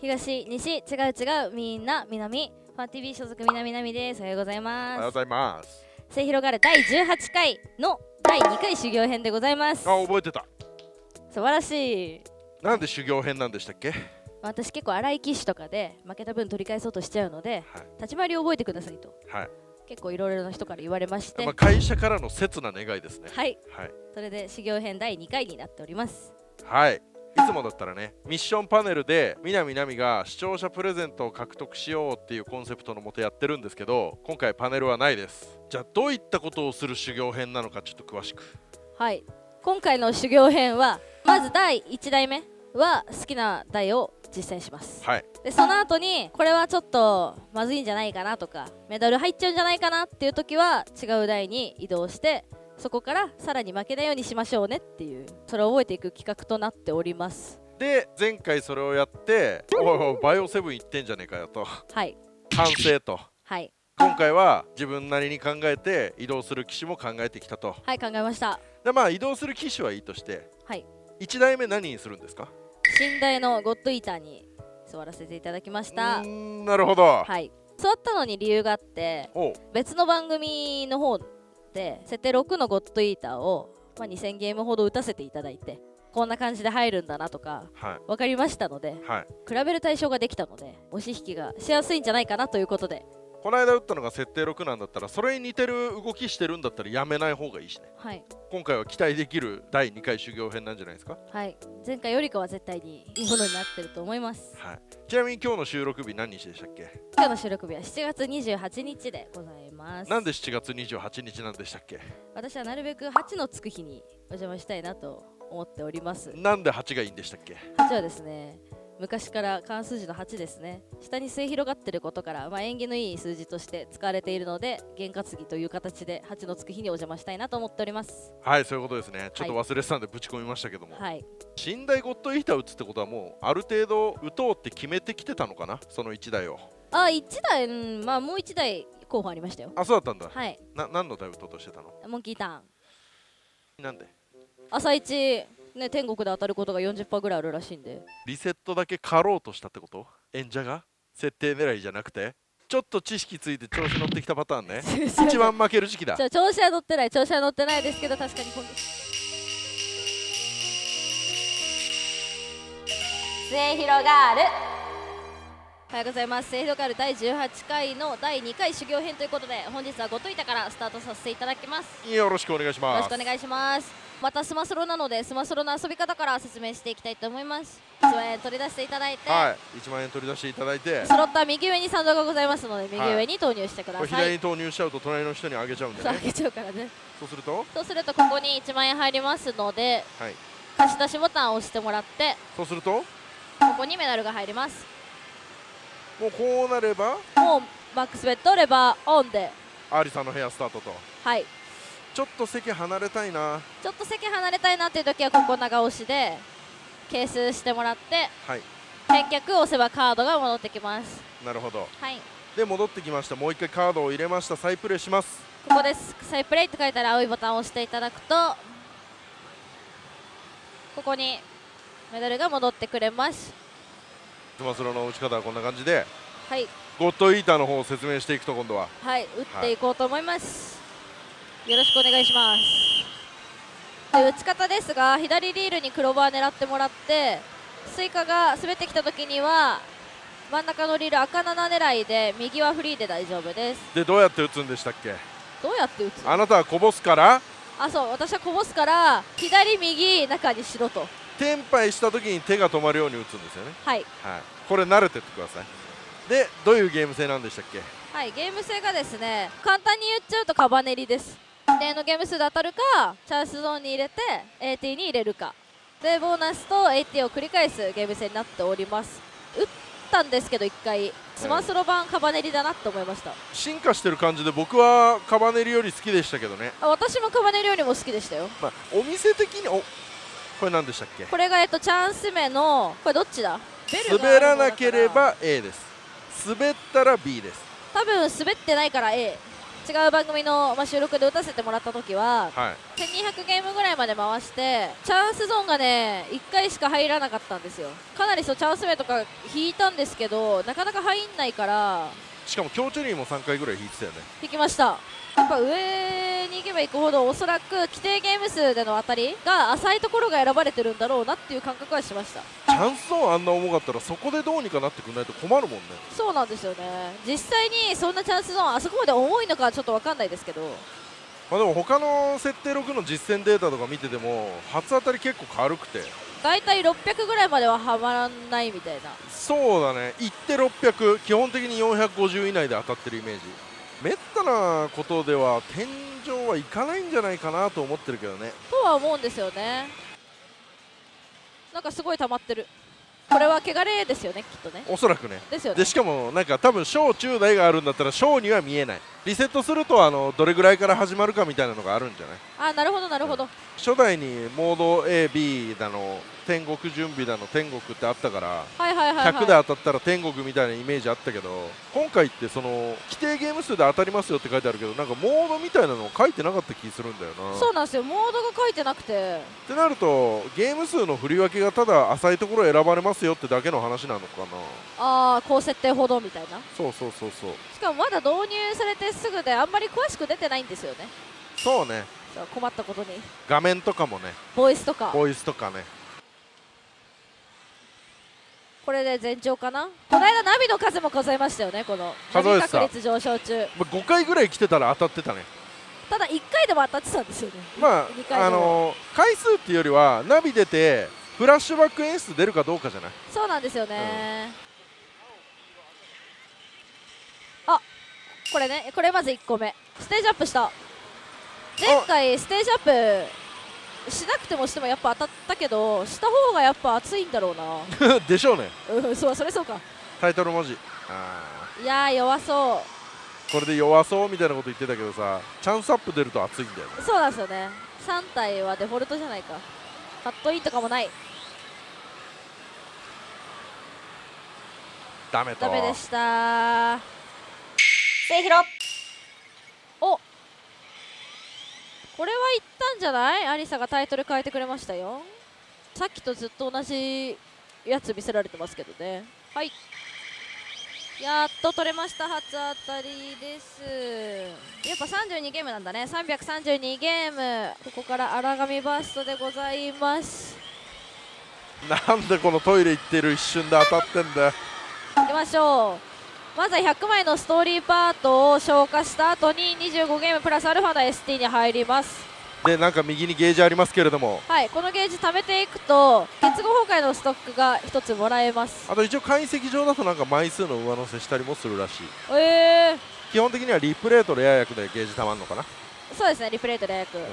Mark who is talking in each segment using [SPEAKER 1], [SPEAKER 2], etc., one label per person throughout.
[SPEAKER 1] 東西違う違うみんな南ファン TV 所属みなみなみです。おはようござい
[SPEAKER 2] おはよう
[SPEAKER 1] ます
[SPEAKER 2] ございます。
[SPEAKER 1] 末広がる第18回の第2回修行編でございます。
[SPEAKER 2] あ覚えてた。
[SPEAKER 1] 素晴らしい。
[SPEAKER 2] なんで修行編なんでしたっけ？
[SPEAKER 1] 私結構荒い機種とかで負けた分取り返そうとしちゃうので
[SPEAKER 2] はい。
[SPEAKER 1] 立ち回りを覚えてくださいと。
[SPEAKER 2] はい、
[SPEAKER 1] 結構いろいろな人から言われまして。
[SPEAKER 2] まあ、会社からの切な願いですね。
[SPEAKER 1] はい。
[SPEAKER 2] はい。
[SPEAKER 1] それで修行編第2回になっております。
[SPEAKER 2] はいいつもだったらねミッションパネルで南なみが視聴者プレゼントを獲得しようっていうコンセプトのもとやってるんですけど今回パネルはないです。じゃあどういったことをする修行編なのかちょっと詳しく。
[SPEAKER 1] はい。今回の修行編はまず第1代目は好きな台を実践します。
[SPEAKER 2] はい。
[SPEAKER 1] でその後にこれはちょっとまずいんじゃないかなとかメダル入っちゃうんじゃないかなっていう時は違う台に移動してそこからさらに負けないようにしましょうねっていうそれを覚えていく企画となっております。
[SPEAKER 2] で前回それをやって おいおいバイオセブン言ってんじゃねえかよと。
[SPEAKER 1] はい。
[SPEAKER 2] 反省と。
[SPEAKER 1] はい。
[SPEAKER 2] 今回は自分なりに考えて移動する機種も考えてきたと。
[SPEAKER 1] はい考えました。
[SPEAKER 2] でまあ移動する機種はいいとして
[SPEAKER 1] はい。
[SPEAKER 2] 1台目何にするんですか？
[SPEAKER 1] 寝台のゴッドイーターに座らせていただきまし
[SPEAKER 2] う
[SPEAKER 1] た
[SPEAKER 2] なるほど、
[SPEAKER 1] はい。座ったのに理由があって別の番組の方で設定6のゴッドイーターを、まあ、2000ゲームほど打たせていただいてこんな感じで入るんだなとか
[SPEAKER 2] はい。
[SPEAKER 1] 分かりましたので
[SPEAKER 2] はい。
[SPEAKER 1] 比べる対象ができたので押し引きがしやすいんじゃないかなということで
[SPEAKER 2] この間打ったのが設定6なんだったらそれに似てる動きしてるんだったらやめない方がいいしね。
[SPEAKER 1] はい。
[SPEAKER 2] 今回は期待できる第2回修行編なんじゃないですか？
[SPEAKER 1] はい。前回よりかは絶対にいいものになってると思います。
[SPEAKER 2] はい。ちなみに今日の収録日何日でしたっけ？
[SPEAKER 1] 今日の収録日は7月28日でございます。
[SPEAKER 2] なんで7月28日なんでしたっけ？
[SPEAKER 1] 私はなるべく8のつく日にお邪魔したいなと思っております。
[SPEAKER 2] なんで8がいいんでしたっけ
[SPEAKER 1] ？8はですね昔から関数字の8ですね。下に末広がってることから、まあ、縁起のいい数字として使われているので験担ぎという形で8のつく日にお邪魔したいなと思っております。
[SPEAKER 2] はいそういうことですね。ちょっと忘れてたんでぶち込みましたけども、
[SPEAKER 1] はい。
[SPEAKER 2] 寝台ゴッドイーター打つってことはもうある程度打とうって決めてきてたのかな？その1台を。
[SPEAKER 1] あ1台うんまあもう1台候補ありましたよ。
[SPEAKER 2] あそうだったんだ。
[SPEAKER 1] はい。
[SPEAKER 2] な何の台打とうとしてたの？
[SPEAKER 1] モンキーターン。
[SPEAKER 2] なんで？
[SPEAKER 1] 朝一ね天国で当たることが40%ぐらいあるらしいんで。
[SPEAKER 2] リセットだけ狩ろうとしたってこと？演者が？設定狙いじゃなくて？ちょっと知識ついて調子乗ってきたパターンね。一番負ける時期だ。
[SPEAKER 1] 調子は乗ってない。調子は乗ってないですけど確かに今度。末広がる。おはようございます。末広がる第18回の第2回修行編ということで本日はごといたからスタートさせていただきます。
[SPEAKER 2] よろしくお願いし
[SPEAKER 1] よろ
[SPEAKER 2] ます
[SPEAKER 1] しくお願いしますまたスマスロなのでスマスロの遊び方から説明していきたいと思います。1万円取り出していただいて、
[SPEAKER 2] はい。1万円取り出していただいて。
[SPEAKER 1] スロットは右上にサンドがございますので右上に投入してくだ
[SPEAKER 2] これ
[SPEAKER 1] さい、
[SPEAKER 2] 左に投入しちゃうと隣の人にあげちゃうんでね。
[SPEAKER 1] そう開けちゃうからね。
[SPEAKER 2] そうすると？
[SPEAKER 1] そうするとここに1万円入りますので
[SPEAKER 2] はい。
[SPEAKER 1] 貸し出しボタンを押してもらって
[SPEAKER 2] そうすると？
[SPEAKER 1] ここにメダルが入ります。
[SPEAKER 2] もうこうなれば？
[SPEAKER 1] もうマックスベッドレバーオンで。
[SPEAKER 2] アリさんの部屋スタートと。
[SPEAKER 1] はい
[SPEAKER 2] ちょっと席離れたいな。
[SPEAKER 1] ちょっと席離れたいなっていう時はここ長押しで係数してもらって
[SPEAKER 2] はい。
[SPEAKER 1] 返却を押せばカードが戻ってきます。
[SPEAKER 2] なるほど。
[SPEAKER 1] はい。
[SPEAKER 2] で戻ってきました。もう一回カードを入れました。再プレイします。
[SPEAKER 1] ここです。再プレイって書いてある青いボタンを押していただくとここにメダルが戻ってくれます。
[SPEAKER 2] スマスロの打ち方はこんな感じで。
[SPEAKER 1] はい。
[SPEAKER 2] ゴッドイーターの方を説明していくと今度は。
[SPEAKER 1] はい。打っていこうと思います、よろしくお願いします。で打ち方ですが左リールにクローバー狙ってもらってスイカが滑ってきた時には真ん中のリール赤7狙いで右はフリーで大丈夫です。
[SPEAKER 2] でどうやって打つんでしたっけ？
[SPEAKER 1] どうやって打つ？
[SPEAKER 2] あなたはこぼすから？
[SPEAKER 1] あそう私はこぼすから左右中にしろと。
[SPEAKER 2] テンパイした時に手が止まるように打つんですよね。
[SPEAKER 1] はい。
[SPEAKER 2] はい。これ慣れてってください。でどういうゲーム性なんでしたっけ？
[SPEAKER 1] はいゲーム性がですね簡単に言っちゃうとカバネリです一定のゲーム数で当たるかチャンスゾーンに入れて AT に入れるか。でボーナスと AT を繰り返すゲーム性になっております。打ったんですけど1回。スマスロ版カバネリだなと思いました。
[SPEAKER 2] 進化してる感じで僕はカバネリより好きでしたけどね、
[SPEAKER 1] あ私もカバネリよりも好きでしたよ。
[SPEAKER 2] まあ、お店的におこれ何でしたっけ？
[SPEAKER 1] これがえっとチャンス目のこれどっちだ？
[SPEAKER 2] 滑らなければ A です。滑ったら B です。
[SPEAKER 1] 多分滑ってないから A 違う番組の、まあ、収録で打たせてもらった時は
[SPEAKER 2] はい。
[SPEAKER 1] 1200ゲームぐらいまで回してチャンスゾーンがね1回しか入らなかったんですよ。かなりそうチャンス目とか引いたんですけどなかなか入んないから。
[SPEAKER 2] しかも強チェリーも3回ぐらい引いてたよね。
[SPEAKER 1] 引きましたやっぱ上に行けば行くほどおそらく規定ゲーム数での当たりが浅いところが選ばれてるんだろうなっていう感覚はしました。
[SPEAKER 2] チャンスゾーンあんな重かったらそこでどうにかなってくんないと困るもんね。
[SPEAKER 1] そうなんですよね。実際にそんなチャンスゾーンあそこまで重いのかはちょっと分かんないですけど。
[SPEAKER 2] まあでも他の設定6の実践データとか見てても初当たり結構軽くて。
[SPEAKER 1] 大体600ぐらいまでははまらないみたいな。
[SPEAKER 2] そうだね。行って600基本的に450以内で当たってるイメージめったなことでは天井はいかないんじゃないかなと思ってるけどね。
[SPEAKER 1] とは思うんですよね。なんかすごい溜まってる。これは汚れですよねきっとね。
[SPEAKER 2] おそらくね。
[SPEAKER 1] ですよね。
[SPEAKER 2] でしかもなんか多分小中大があるんだったら小には見えないリセットするとあのどれぐらいから始まるかみたいなのがあるんじゃない？
[SPEAKER 1] あなるほどなるほど、
[SPEAKER 2] 初代にモード AB だの天国準備だの天国ってあったから
[SPEAKER 1] はいはいはい、
[SPEAKER 2] 100
[SPEAKER 1] はい、
[SPEAKER 2] で当たったら天国みたいなイメージあったけど今回ってその規定ゲーム数で当たりますよって書いてあるけどなんかモードみたいなの書いてなかった気するんだよな。
[SPEAKER 1] そうなんですよ。モードが書いてなくて。
[SPEAKER 2] ってなるとゲーム数の振り分けがただ浅いところを選ばれますよってだけの話なのかな。
[SPEAKER 1] ああ高設定ほどみたいな。
[SPEAKER 2] そうそうそうそう。
[SPEAKER 1] しかもまだ導入されてすぐであんまり詳しく出てないんですよね。
[SPEAKER 2] そうね。
[SPEAKER 1] そう困ったことに。
[SPEAKER 2] 画面とかもね。
[SPEAKER 1] ボイスとか。
[SPEAKER 2] ボイスとかね。
[SPEAKER 1] これで全長かな？この間ナビの数も数えましたよねこの。
[SPEAKER 2] 数え
[SPEAKER 1] 確率上昇中。
[SPEAKER 2] まあ5回ぐらい来てたら当たってたね。
[SPEAKER 1] ただ1回でも当たってたんですよね。
[SPEAKER 2] まああのー回数っていうよりはナビ出てフラッシュバック演出出るかどうかじゃない？
[SPEAKER 1] そうなんですよね、あこれねこれまず1個目。ステージアップした。前回ステージアップしなくてもしてもやっぱ当たったけどした方がやっぱ熱いんだろうな。
[SPEAKER 2] でしょうね。
[SPEAKER 1] うんそうそれそうか。
[SPEAKER 2] タイトル文字。あ
[SPEAKER 1] いやー弱そ
[SPEAKER 2] ーこれで弱そうみたいなこと言ってたけどさチャンスアップ出ると熱いんだよね。
[SPEAKER 1] うそうなんですよね。3体はデフォルトじゃないか。カットインとかもない。
[SPEAKER 2] ダメと。
[SPEAKER 1] ダメでした
[SPEAKER 3] 末広。
[SPEAKER 1] お。これはいったんじゃない？アリサがタイトル変えてくれましたよ。さっきとずっと同じやつ見せられてますけどね。はい。やっと取れました初当たりです。やっぱ32ゲームなんだね。332ゲーム。ここから荒神バーストでございます。
[SPEAKER 2] なんでこのトイレ行ってる一瞬で当たってんだよ。
[SPEAKER 1] いきましょうまずは100枚のストーリーパートを消化した後に25ゲームプラスアルファの ST に入ります。
[SPEAKER 2] でなんか右にゲージありますけれども。
[SPEAKER 1] はいこのゲージ貯めていくと結合崩壊のストックが1つもらえます。
[SPEAKER 2] あと一応解析上だとなんか枚数の上乗せしたりもするらしい。
[SPEAKER 1] えー、
[SPEAKER 2] 基本的にはリプレイとレア役でゲージたまんのかな、
[SPEAKER 1] そうですねリプレイトレイク、
[SPEAKER 2] うん。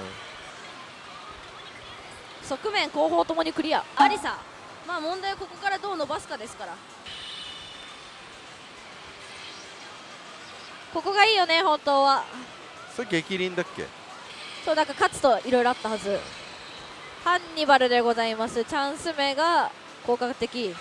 [SPEAKER 1] 側面後方ともにクリア。アリサ。まあ問題はここからどう伸ばすかですからここがいいよね本当は。
[SPEAKER 2] それ激鱗だっけ？
[SPEAKER 1] そうなんか勝つといろいろあったはず。ハンニバルでございます。チャンス目が効果的。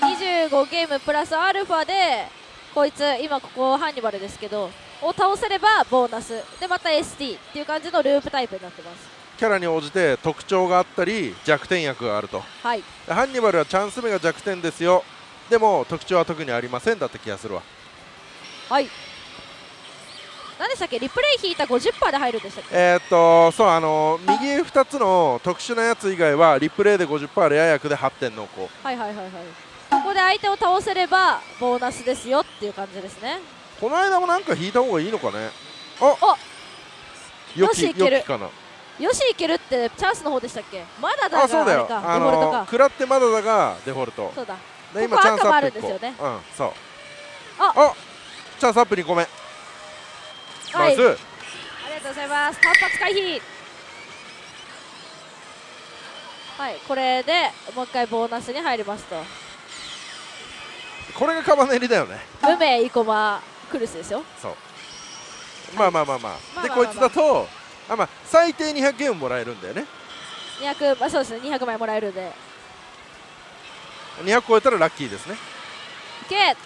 [SPEAKER 1] 25ゲームプラスアルファでこいつ今ここハンニバルですけどを倒せればボーナス。でまた ST っていう感じのループタイプになってます。
[SPEAKER 2] キャラに応じて特徴があったり弱点役があると。
[SPEAKER 1] はい。
[SPEAKER 2] でハンニバルはチャンス目が弱点ですよ。でも特徴は特にありませんだった気がするわ。
[SPEAKER 1] はい何でしたっけ？リプレイ引いた50%で入るんでしたっけ？
[SPEAKER 2] えー、っとそうあの右2つの特殊なやつ以外はリプレイで50%レア役で8点濃厚
[SPEAKER 1] はいはいはいはい。ここで相手を倒せればボーナスですよっていう感じですね。
[SPEAKER 2] この間もなんか引いた方がいいのかね？あ
[SPEAKER 1] お
[SPEAKER 2] よ
[SPEAKER 1] しいける。
[SPEAKER 2] よきかな。
[SPEAKER 1] よしいけるってチャンスの方でしたっけ？まだだが
[SPEAKER 2] あそうだよ。
[SPEAKER 1] あれか
[SPEAKER 2] あ
[SPEAKER 1] デフォルトか。
[SPEAKER 2] の食らってまだだがデフォルト。
[SPEAKER 1] そうだ。
[SPEAKER 2] で
[SPEAKER 1] ここ赤もあるん
[SPEAKER 2] 1
[SPEAKER 1] ですよね。
[SPEAKER 2] 個う。んそう。
[SPEAKER 1] あ。
[SPEAKER 2] あチャンスアップ2個目
[SPEAKER 1] はい。ありがとうございます。単発回避。はい。これでもう一回ボーナスに入りますと。
[SPEAKER 2] これがカバネリだよね。
[SPEAKER 1] 無名生駒クルスですよ。
[SPEAKER 2] そう。まあまあまあまあ、で
[SPEAKER 1] まあまあまあ
[SPEAKER 2] こいつだとあまあ最低200ゲームもらえるんだよね。
[SPEAKER 1] 200、まあ、そうですね。200枚もらえるんで。
[SPEAKER 2] 200超えたらラッキーですね。
[SPEAKER 1] いけ。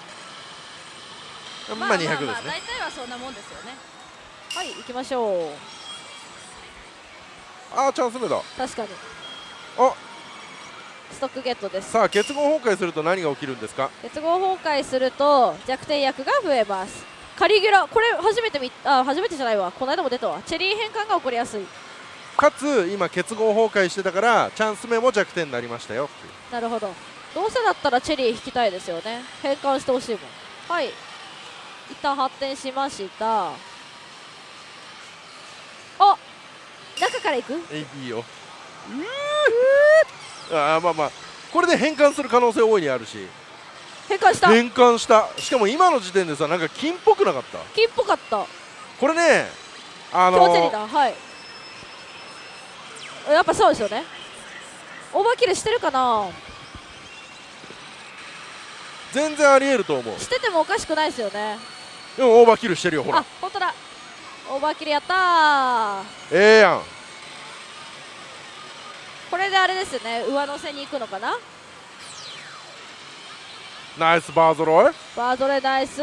[SPEAKER 2] まあ200ですね、
[SPEAKER 3] 大体はそんなもんですよね
[SPEAKER 1] はい行きましょう。
[SPEAKER 2] あーチャンス目だ。
[SPEAKER 1] 確かに。
[SPEAKER 2] あ。
[SPEAKER 1] ストックゲットです。
[SPEAKER 2] さあ結合崩壊すると何が起きるんですか？
[SPEAKER 1] 結合崩壊すると弱点薬が増えます。カリギュラこれ初めて見あ初めてじゃないわ。この間も出たわ。チェリー変換が起こりやすい。
[SPEAKER 2] かつ今結合崩壊してたからチャンス目も弱点になりましたよ。
[SPEAKER 1] なるほど。どうせだったらチェリー引きたいですよね。変換してほしいもん。はい。一旦発展しましたあ中から行く？
[SPEAKER 2] えいいよ。あーまあまあ。これで変換する可能性大いにあるし。
[SPEAKER 1] 変換した？
[SPEAKER 2] 変換した。しかも今の時点でさなんか金っぽくなかった？
[SPEAKER 1] 金っぽかった。
[SPEAKER 2] これねあの
[SPEAKER 1] だはい。やっぱそうですよね。オーバーキルしてるかな？
[SPEAKER 2] 全然ありえると思う。
[SPEAKER 1] しててもおかしくないですよね。
[SPEAKER 2] でもオーバーキルしてるよほ
[SPEAKER 1] あ
[SPEAKER 2] ら
[SPEAKER 1] 本当だオーバーキルやったー。
[SPEAKER 2] ええやん。
[SPEAKER 1] これであれですね。上乗せに行くのかな？
[SPEAKER 2] ナイスバーゾロイ。
[SPEAKER 1] バードレナイス。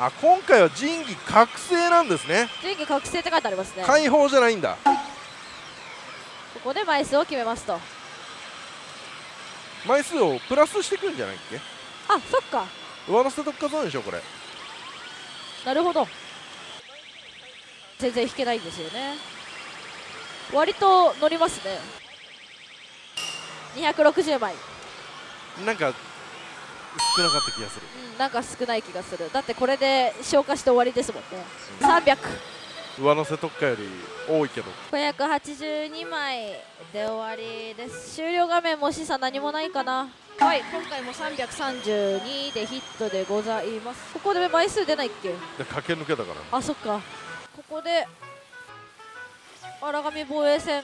[SPEAKER 2] あ今回は仁義覚醒なんですね。
[SPEAKER 1] 人気覚醒って書いてありますね。
[SPEAKER 2] 解放じゃないんだ。
[SPEAKER 1] ここで枚数を決めますと。あ
[SPEAKER 2] 枚数をプラスしてくんじゃないっけ？
[SPEAKER 1] そっか。
[SPEAKER 2] 上乗せ特化ゾーンでしょこれ。
[SPEAKER 1] なるほど。全然引けないんですよね。割と乗りますね。260枚。
[SPEAKER 2] なんか少なかった気がする。
[SPEAKER 1] うんなんか少ない気がする。だってこれで消化して終わりですもんね。300
[SPEAKER 2] 上乗せ特化より多いけど。
[SPEAKER 1] 582枚で終わりです。終了画面も示唆何もないかな。はい今回も332でヒットでございます。ここで枚数出ないっけ？
[SPEAKER 2] で駆け抜けたから
[SPEAKER 1] あそっか。ここで荒上防衛戦。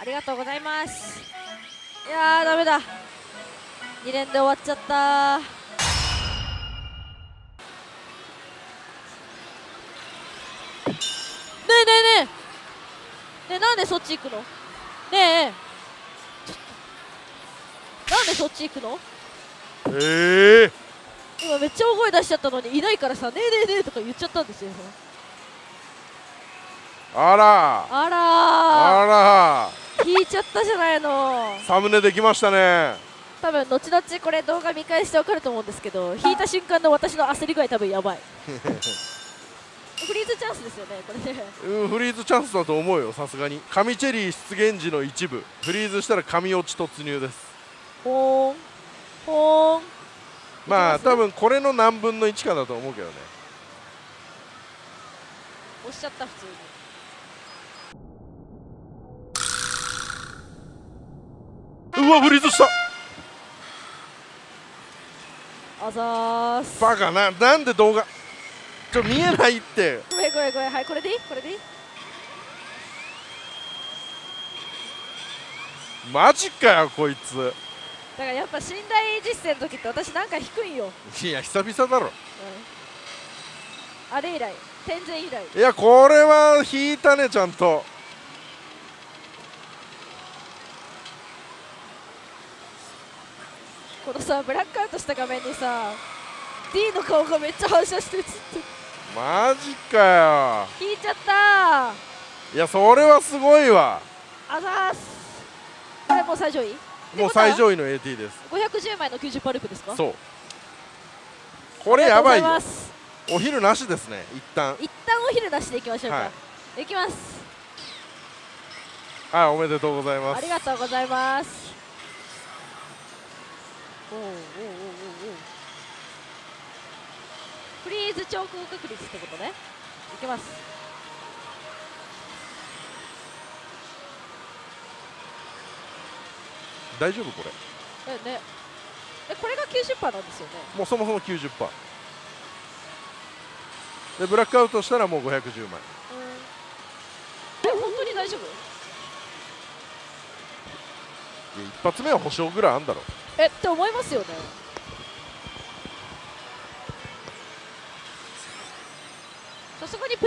[SPEAKER 1] ありがとうございます。いやーダメだ。2連で終わっちゃったねえねえねえねえなんでそっち行くの？ねえなんでそっち行くの？
[SPEAKER 2] ええ。
[SPEAKER 1] 今めっちゃ大声出しちゃったのにいないからさ「ねえねえねえ」とか言っちゃったんですよ
[SPEAKER 2] あら。
[SPEAKER 1] あら。
[SPEAKER 2] あら。
[SPEAKER 1] ー引いちゃったじゃないの。
[SPEAKER 2] サムネできましたね。
[SPEAKER 1] 多分後々これ動画見返して分かると思うんですけど引いた瞬間の私の焦り具合多分やばい フリーズチャンスですよねこれね。
[SPEAKER 2] うんフリーズチャンスだと思うよさすがに。紙チェリー出現時の一部。フリーズしたら紙落ち突入です。
[SPEAKER 1] ほーん。ほーん。
[SPEAKER 2] まあ多分これの何分の1かだと思うけどね。
[SPEAKER 1] 押しちゃった普通に。
[SPEAKER 2] うわフリーズした。
[SPEAKER 1] あざーす。
[SPEAKER 2] バカななんで動画ちょ見えないって。
[SPEAKER 1] ごめんごめんごめん。はいこれでいい？これでいい？
[SPEAKER 2] マジかよこいつ。
[SPEAKER 1] だからやっぱ信頼実践の時って私なんか低いよ、
[SPEAKER 2] いや久々だろ。
[SPEAKER 1] うん、あれ以来天然以来。
[SPEAKER 2] いやこれは引いたねちゃんと。
[SPEAKER 1] このさブラックアウトした画面にさ D の顔がめっちゃ反射して映ってる
[SPEAKER 2] マジか
[SPEAKER 1] 引いちゃった。
[SPEAKER 2] よいやそれはすごいわ。
[SPEAKER 1] あざーす。これもう最上位？
[SPEAKER 2] もう最上位の AT です。
[SPEAKER 1] 510枚の90パルクですか？
[SPEAKER 2] そう。これやばいよ。お昼なしですね一旦。
[SPEAKER 1] 一旦お昼出していきましょうか、、
[SPEAKER 2] はい。
[SPEAKER 1] きます。
[SPEAKER 2] はいおめでとうございます。
[SPEAKER 1] ありがとうございます。おうおうおうおうおうフリーズ超高確率ってことね。いきます。
[SPEAKER 2] 大丈夫これ？
[SPEAKER 1] えね。えこれが90%なんですよね。
[SPEAKER 2] もうそもそも90%でブラックアウトしたらもう510枚
[SPEAKER 1] うん。え本当に大丈夫？
[SPEAKER 2] 一発目は保証ぐらいあんだろ。
[SPEAKER 1] えって思いますよね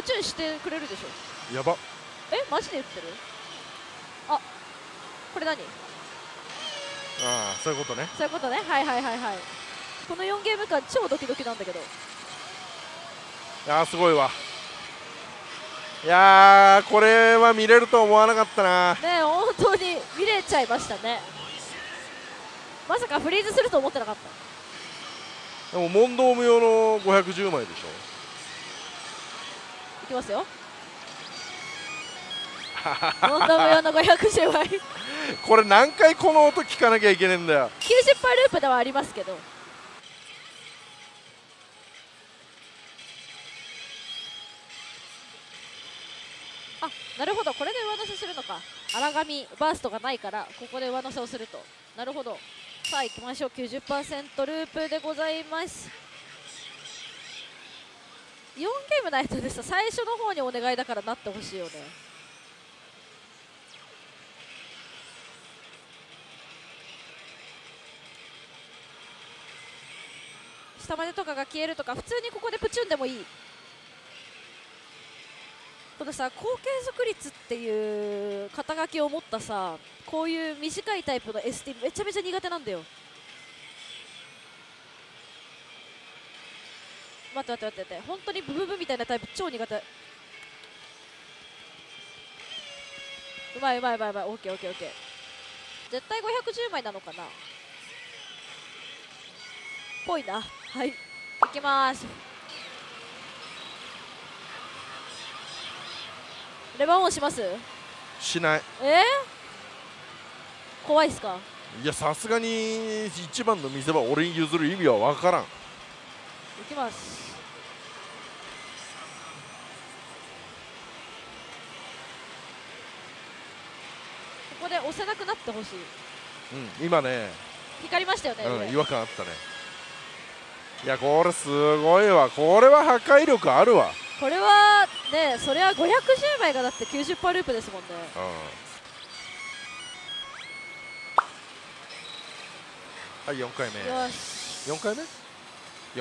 [SPEAKER 1] さすがにプチュンしてくれるでしょ。
[SPEAKER 2] やば。
[SPEAKER 1] えマジで言ってる？あこれ何？
[SPEAKER 2] ああそういうことね。
[SPEAKER 1] そういうことね。はいはいはいはい。この4ゲーム間超ドキドキなんだけど。
[SPEAKER 2] いやーすごいわ。いやーこれは見れると思わなかったな。
[SPEAKER 1] ね本当に見れちゃいましたね。まさかフリーズすると思ってなかった。
[SPEAKER 2] でも問答無用の510枚でし
[SPEAKER 1] いきますよ。モンド無用の510枚90%
[SPEAKER 2] ょこれ何回この音聞かなきゃいけねえんだよ。
[SPEAKER 1] ループではありますけど。あなるほど。これで上乗せするのか。荒紙バーストがないからここで上乗せをすると。なるほど。さあ行きましょう。90%ループでございます4ゲームないとでさ最初の方にお願いだからなってほしいよね。下までとかが消えるとか普通にここでプチュンでもいい。このさ高継続率っていう肩書きを持ったさこういう短いタイプの ST めちゃめちゃ苦手なんだよ。待って待って待って本当にブブブみたいなタイプ超苦手。うまいうまいうまいうまい。オッケーオッケーオッケー。絶対510枚なのかな？ぽいな。はい。いきます。レバーオンします？
[SPEAKER 2] しない。
[SPEAKER 1] え？ー、怖いっすか？
[SPEAKER 2] いやさすがに一番の見せ場俺に譲る意味は分からん。
[SPEAKER 1] いきますここで押せなくなってほしい。
[SPEAKER 2] うん。今ね、
[SPEAKER 1] 光りましたよね、
[SPEAKER 2] うん、
[SPEAKER 1] 上
[SPEAKER 2] 違和感あったね。いやこれすごいわ。これは破壊力あるわ。
[SPEAKER 1] これはねそれは510枚がだって90%ループですもんね。
[SPEAKER 2] はい4回目。
[SPEAKER 1] よし。
[SPEAKER 2] 4回目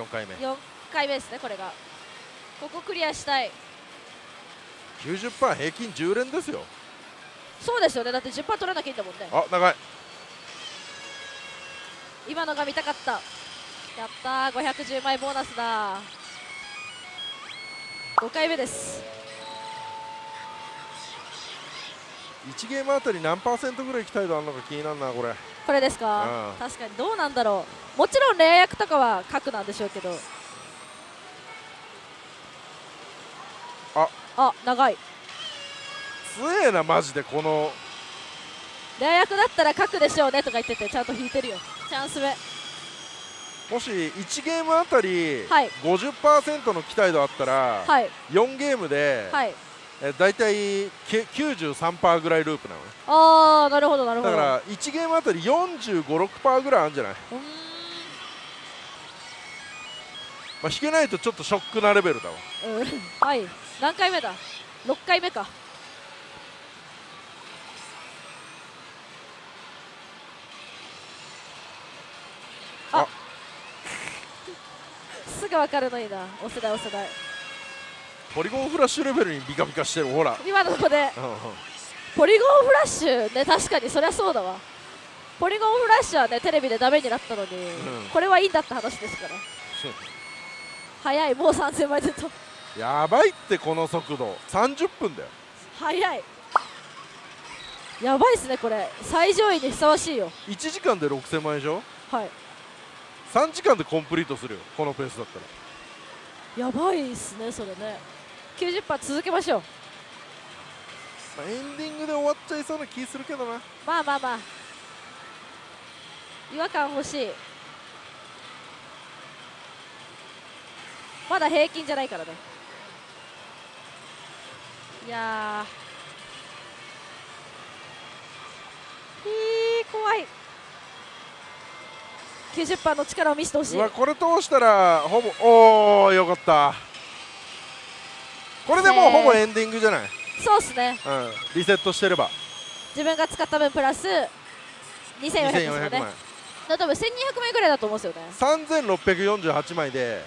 [SPEAKER 2] ?4 回目。
[SPEAKER 1] 4回目ですねこれが。ここクリアしたい。
[SPEAKER 2] 90%平均10連ですよ
[SPEAKER 1] そうですよね。だって10%取らなきゃいいんだもんね。
[SPEAKER 2] あ長い。
[SPEAKER 1] 今のが見たかった。やったー。510枚ボーナスだ。5回目です。
[SPEAKER 2] 1ゲームあたり何パーセントぐらい期待度あるのか気になるなこれ。
[SPEAKER 1] これですか？
[SPEAKER 2] うん。
[SPEAKER 1] 確かにどうなんだろう。もちろんレア役とかは核なんでしょうけど。
[SPEAKER 2] あ。
[SPEAKER 1] あ長い
[SPEAKER 2] 強えなマジでこの。
[SPEAKER 1] レア役だったら核でしょうねとか言っててちゃんと引いてるよ。チャンス目。
[SPEAKER 2] もし1ゲームあたり
[SPEAKER 1] はい。
[SPEAKER 2] 50%の期待度あったら、
[SPEAKER 1] はい。
[SPEAKER 2] 4ゲームで、
[SPEAKER 1] はい。
[SPEAKER 2] え大体け93%ぐらいループなのね。
[SPEAKER 1] ああなるほどなるほど。
[SPEAKER 2] だから1ゲームあたり456%ぐらいあるんじゃない、まあ、引けないとちょっとショックなレベルだわ。
[SPEAKER 1] うん。はい。何回目だ？6回目かすぐ分かるのいいな。押せない押せない。
[SPEAKER 2] ポリゴンフラッシュレベルにビカビカしてるほら、
[SPEAKER 1] 今のとこで。
[SPEAKER 2] うんうん。
[SPEAKER 1] ポリゴンフラッシュね確かに。そりゃそうだわ。ポリゴンフラッシュはねテレビでダメになったのに、
[SPEAKER 2] ん。
[SPEAKER 1] これはいいんだって話ですから。早い。もう3000枚ずっと
[SPEAKER 2] やばいってこの速度。30分だよ。
[SPEAKER 1] 早い。やばいっすねこれ。最上位にふさわしいよ。
[SPEAKER 2] 1時間で6000枚でしょ
[SPEAKER 1] はい
[SPEAKER 2] 3時間でコンプリートするよこのペースだったら。
[SPEAKER 1] やばいっすねそれね。90%続けましょう。
[SPEAKER 2] まあエンディングで終わっちゃいそうな気するけどな。
[SPEAKER 1] まあまあまあ。違和感欲しい。まだ平均じゃないからね。いやーひー怖い90%の力を見せてほしい。
[SPEAKER 2] これ通したらほぼおおよかった。これでもうほぼエンディングじゃない、
[SPEAKER 1] そうっすね。
[SPEAKER 2] うん、リセットしてれば。
[SPEAKER 1] 自分が使った分プラス2400ですよ
[SPEAKER 2] 2400
[SPEAKER 1] ね
[SPEAKER 2] 枚
[SPEAKER 1] だ多分1200枚ぐらいだと思うんですよね。
[SPEAKER 2] 3648枚で、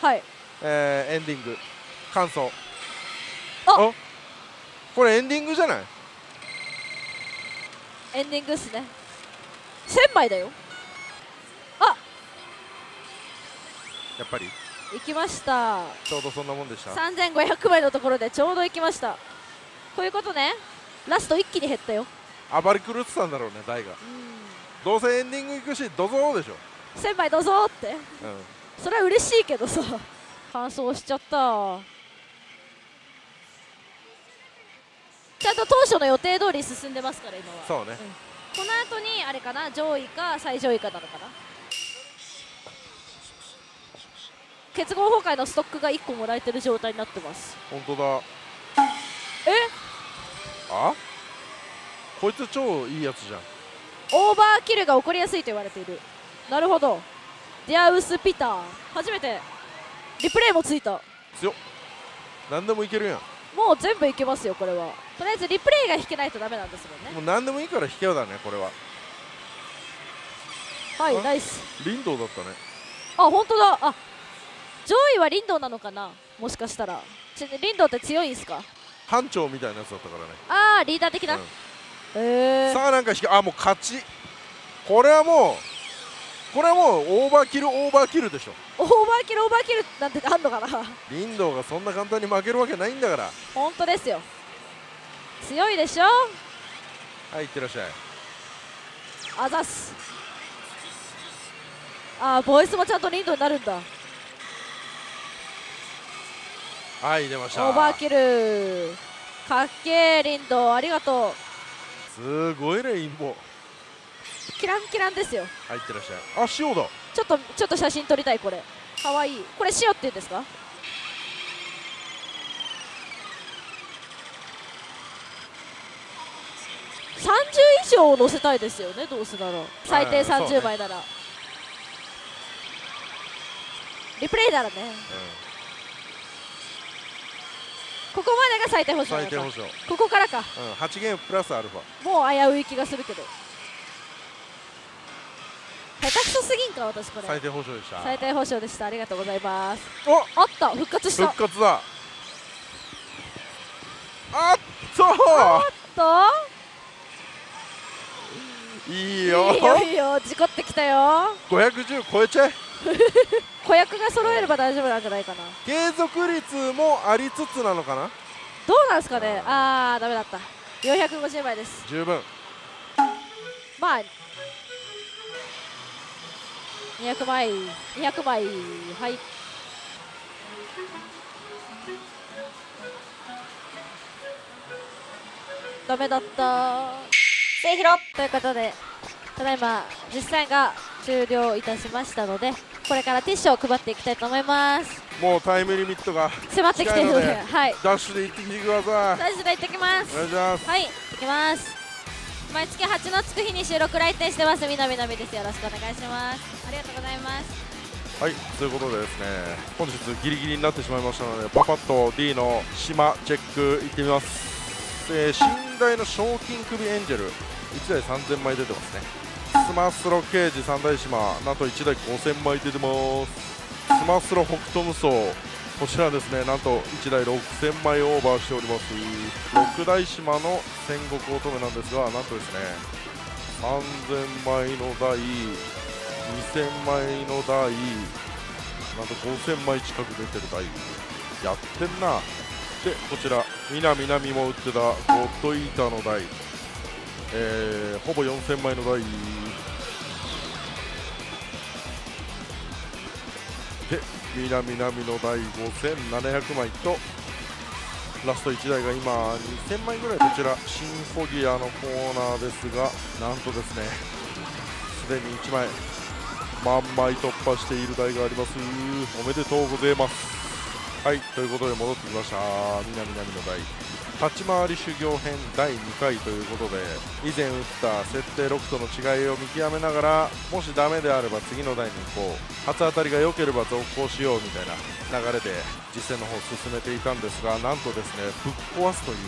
[SPEAKER 1] はい。
[SPEAKER 2] えーエンディング。感想。
[SPEAKER 1] あ！
[SPEAKER 2] お？これエンディングじゃない？
[SPEAKER 1] エンディングっすね。1000枚だよ
[SPEAKER 2] やっぱり？
[SPEAKER 1] 行きました。
[SPEAKER 2] ちょうどそんなもんでした
[SPEAKER 1] ？3500枚のところでちょうど行きました。こういうことね。ラスト一気に減ったよ。
[SPEAKER 2] 暴れ狂ってたんだろうね大が。どうせエンディング行くしどうぞでしょ、
[SPEAKER 1] 1000枚どうぞって。
[SPEAKER 2] うん、
[SPEAKER 1] それは嬉しいけどさ。完走しちゃった。ちゃんと当初の予定通り進んでますから今は。
[SPEAKER 2] そうね。
[SPEAKER 1] この後にあれかな上位か最上位かなのかな結合崩壊のストックが1個もらえてる状態になってます。
[SPEAKER 2] 本当だ。
[SPEAKER 1] え？
[SPEAKER 2] あ？こいつ超いいやつじゃん。
[SPEAKER 1] オーバーキルが起こりやすいと言われている。なるほど。ディアウス・ピター。初めて。リプレイもついた。
[SPEAKER 2] 強っ。何でもいけるやん。
[SPEAKER 1] もう全部いけますよこれは。とりあえずリプレイが引けないとダメなんですもんね。
[SPEAKER 2] もう何でもいいから引けようだねこれは。
[SPEAKER 1] はい
[SPEAKER 2] あ？
[SPEAKER 1] ナイス。
[SPEAKER 2] 林道だったね。
[SPEAKER 1] あ本当だ。あ上位はリンドウなのかな？もしかしたら。ちリンドウって強いんすか？
[SPEAKER 2] 班長みたいなやつだったからね。
[SPEAKER 1] ああリーダー的な、
[SPEAKER 2] うん。
[SPEAKER 1] へえ
[SPEAKER 2] さあなんかあもう勝ち。これはもうこれはもうオーバーキルオーバーキルでしょ。
[SPEAKER 1] オーバーキルオーバーキルなんてあんのかな？
[SPEAKER 2] リンドウがそんな簡単に負けるわけないんだから。
[SPEAKER 1] 本当ですよ。強いでしょ？
[SPEAKER 2] はいいってらっしゃい。
[SPEAKER 1] あざっす。あーボイスもちゃんとリンドウになるんだ
[SPEAKER 2] はい出ました。
[SPEAKER 1] オーバーキルかっけーリンドウありがとう。
[SPEAKER 2] すごいねインボ。
[SPEAKER 1] キランキランですよ。
[SPEAKER 2] はいいってらっしゃい。あ塩だ。
[SPEAKER 1] ちょっとちょっと写真撮りたいこれ。かわいい。これ塩って言うんですか？30以上載せたいですよねどうせなら。最低
[SPEAKER 2] そうね。
[SPEAKER 1] 30枚なら、リプレイならねここまでが最低保証なのか。
[SPEAKER 2] 最低保証うん
[SPEAKER 1] ここからか。
[SPEAKER 2] 8ゲームプラスアルファ。
[SPEAKER 1] もう危うい気がするけど。下手くそすぎんか私これ。
[SPEAKER 2] 最低保証でした。
[SPEAKER 1] 最低保証でした。ありがとうございます。
[SPEAKER 2] お！
[SPEAKER 1] あった。復活した。
[SPEAKER 2] 復活だ。あっと！
[SPEAKER 1] と？
[SPEAKER 2] いいよ。
[SPEAKER 1] いいよいいよ。事故ってきたよ。
[SPEAKER 2] 510超えちゃえ
[SPEAKER 1] 子役が揃えれば大丈夫なんじゃないかな。
[SPEAKER 2] 継続率もありつつなのかな？
[SPEAKER 1] どうなんですかね。あーダメだった。450枚です。
[SPEAKER 2] 十分。
[SPEAKER 1] まあ200枚200枚はい。ダメだった。
[SPEAKER 3] せいひろ
[SPEAKER 1] ということでただいま実際が終了いたしましたのでこれからティッシュを配っていきたいと思います。
[SPEAKER 2] もうタイムリミットが
[SPEAKER 1] 迫ってきているのではい。
[SPEAKER 2] ダッシュで行ってきてください。
[SPEAKER 1] 大事で行ってきます。
[SPEAKER 2] お願いします。
[SPEAKER 1] はい行きます。毎月8のつく日に収録来店してます。みなみなみです。よろしくお願いします。ありがとうございます。
[SPEAKER 2] はいということでですね本日ギリギリになってしまいましたのでパパッと D の島チェックいってみます、えー、寝台の賞金首エンジェル1台3000枚出てますねスマスロケージ三大島なんと1台5000枚出てますスマスロ北斗無双こちらですねなんと1台6000枚オーバーしております六大島の戦国乙女なんですがなんとですね3000枚の台2000枚の台なんと5000枚近く出てる台やってんなでこちらみなみなみも売ってたゴッドイーターの台えー、ほぼ4000枚の台でみなみなみの台5700枚とラスト1台が今2000枚ぐらいこちらシンフォギアのコーナーですがなんとですねすでに1枚万枚突破している台があります。おめでとうございます。はいということで戻ってきました。みなみなみの台。立ち回り修行編第2回ということで以前打った設定6との違いを見極めながらもしダメであれば次の台に行こう。初当たりが良ければ続行しようみたいな流れで実践の方を進めていたんですがなんとですねぶっ壊すという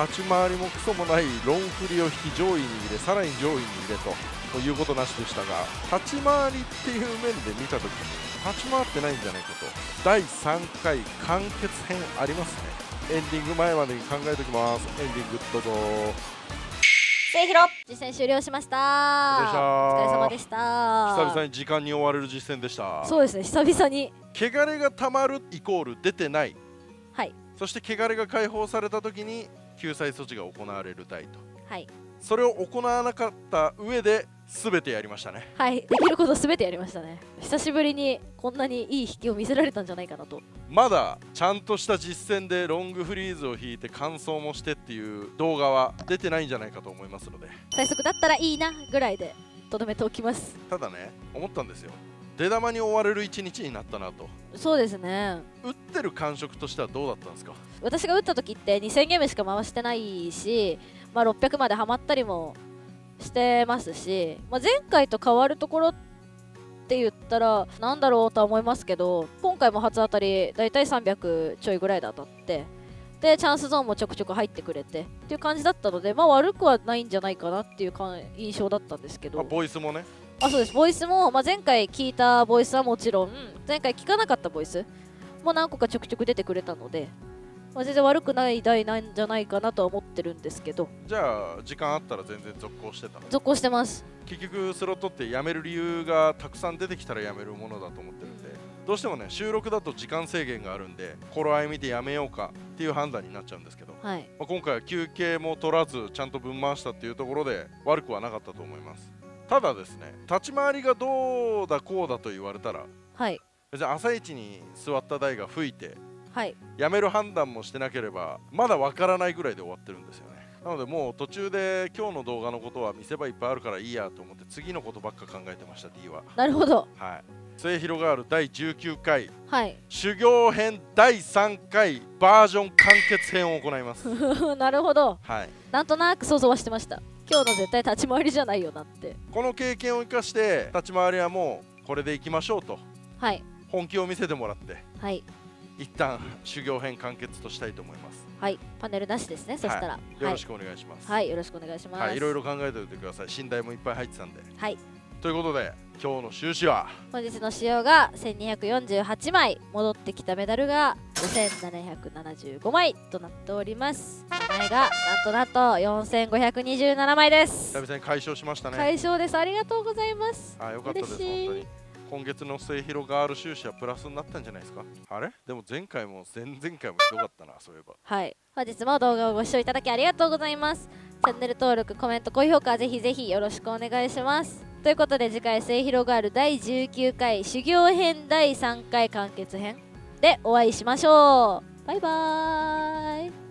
[SPEAKER 2] 立ち回りもクソもないロン振りを引き上位に入れさらに上位に入れとということなしでしたが立ち回りっていう面で見た時に立ち回ってないんじゃないかと。第3回完結編ありますね。エンディング前までに考えておきます。エンディングどうぞ。
[SPEAKER 3] 末広。
[SPEAKER 1] 実践終了しました。
[SPEAKER 2] お疲れ様
[SPEAKER 1] でした。
[SPEAKER 2] 久々に時間に追われる実践でした。
[SPEAKER 1] そうですね。久々に。
[SPEAKER 2] 汚れがたまるイコール出てない。
[SPEAKER 1] はい。
[SPEAKER 2] そして汚れが解放された時に救済措置が行われるタイと
[SPEAKER 1] はい。
[SPEAKER 2] それを行わなかった上で全てやりましたね。
[SPEAKER 1] はいできることすべてやりましたね。久しぶりにこんなにいい引きを見せられたんじゃないかなと。
[SPEAKER 2] まだちゃんとした実践でロングフリーズを引いて完走もしてっていう動画は出てないんじゃないかと思いますので。
[SPEAKER 1] 最速だったらいいなぐらいでとどめておきます。
[SPEAKER 2] ただね思ったんですよ。出玉に追われる一日になったなと。
[SPEAKER 1] そうですね。
[SPEAKER 2] 打ってる感触としてはどうだったんですか？
[SPEAKER 1] 私が打った時って2000ゲームしか回してないし、まあ、600までハマったりもしてますし、まあ、前回と変わるところって言ったらなんだろうとは思いますけど今回も初当たりだいたい300ちょいぐらいで当たってでチャンスゾーンもちょくちょく入ってくれてっていう感じだったので、まあ、悪くはないんじゃないかなっていうか印象だったんですけど。
[SPEAKER 2] あボイスもね。
[SPEAKER 1] あそうです。ボイスも、まあ、前回聞いたボイスはもちろん前回聞かなかったボイスも何個かちょくちょく出てくれたので、まあ、全然悪くない台なんじゃないかなとは思ってるんですけど。
[SPEAKER 2] じゃあ時間あったら全然続行してたの？
[SPEAKER 1] 続行してます。
[SPEAKER 2] 結局スロットってやめる理由がたくさん出てきたらやめるものだと思ってるんで。どうしてもね収録だと時間制限があるんで頃合い見てやめようかっていう判断になっちゃうんですけど、ま
[SPEAKER 1] はい。
[SPEAKER 2] あ、今回は休憩も取らずちゃんと分回したっていうところで悪くはなかったと思います。ただですね立ち回りがどうだこうだと言われたら
[SPEAKER 1] はい。
[SPEAKER 2] 別に朝一に座った台が吹いて
[SPEAKER 1] はい。
[SPEAKER 2] やめる判断もしてなければまだわからないぐらいで終わってるんですよね。なのでもう途中で今日の動画のことは見せ場いっぱいあるからいいやと思って次のことばっか考えてました D は。
[SPEAKER 1] なるほど。
[SPEAKER 2] はい。末広がある第19回。
[SPEAKER 1] はい。
[SPEAKER 2] 修行編第3回バージョン完結編を行います。
[SPEAKER 1] なるほど。
[SPEAKER 2] はい。
[SPEAKER 1] なんとなく想像はしてました。今日の絶対立ち回りじゃないよなって。
[SPEAKER 2] この経験を生かして立ち回りはもうこれでいきましょうと。
[SPEAKER 1] はい。
[SPEAKER 2] 本気を見せてもらって。
[SPEAKER 1] はい
[SPEAKER 2] 一旦修行編完結としたいと思います。
[SPEAKER 1] はいパネルなしですねそしたら。
[SPEAKER 2] よろしくお願いします。
[SPEAKER 1] はい、はい、よろしくお願いします。
[SPEAKER 2] はい、いろいろ考えておいてください。信頼もいっぱい入ってたんで。
[SPEAKER 1] はい。
[SPEAKER 2] ということで今日の収支は？
[SPEAKER 1] 本日の使用が1248枚戻ってきたメダルが5775枚となっております。名前がなんとなんと4527枚です。
[SPEAKER 2] 久々に解消しましたね。
[SPEAKER 1] 解消です。ありがとうございます。
[SPEAKER 2] あよかったです本当に今月の末広ガール収支はプラスになったんじゃないですか？あれ？でも前回も前々回もひどかったなそういえば。
[SPEAKER 1] はい。本日も動画をご視聴いただきありがとうございます。チャンネル登録コメント高評価ぜひぜひよろしくお願いします。ということで次回末広ガール第19回修行編第3回完結編でお会いしましょう。バイバーイ。